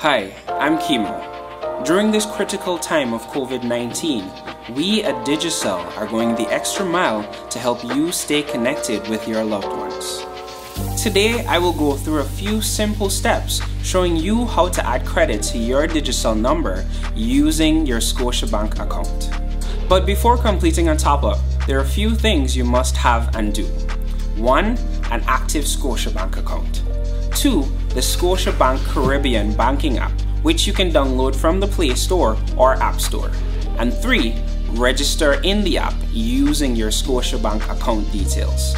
Hi, I'm Kimo. During this critical time of COVID 19, we at Digicel are going the extra mile to help you stay connected with your loved ones. Today, I will go through a few simple steps showing you how to add credit to your Digicel number using your Scotiabank account. But before completing a top up, there are a few things you must have and do. 1. An active Scotiabank account. 2. The Scotiabank Caribbean banking app, which you can download from the Play Store or App Store. And 3. Register in the app using your Scotiabank account details.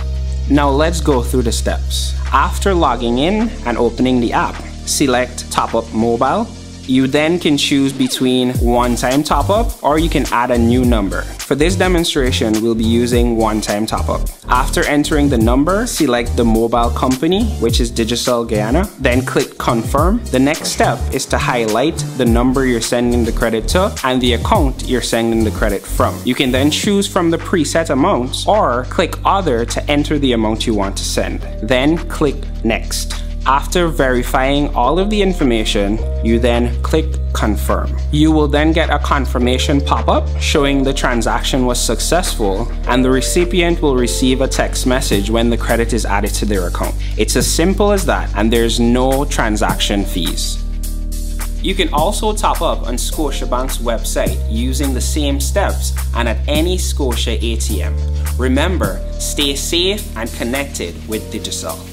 Now let's go through the steps. After logging in and opening the app, select Top Up Mobile you then can choose between one-time top-up or you can add a new number. For this demonstration, we'll be using one-time top-up. After entering the number, select the mobile company, which is Digicel Guyana, then click confirm. The next step is to highlight the number you're sending the credit to and the account you're sending the credit from. You can then choose from the preset amounts or click other to enter the amount you want to send. Then click next. After verifying all of the information, you then click confirm. You will then get a confirmation pop-up showing the transaction was successful and the recipient will receive a text message when the credit is added to their account. It's as simple as that and there's no transaction fees. You can also top up on Scotiabank's website using the same steps and at any Scotia ATM. Remember, stay safe and connected with Digicel.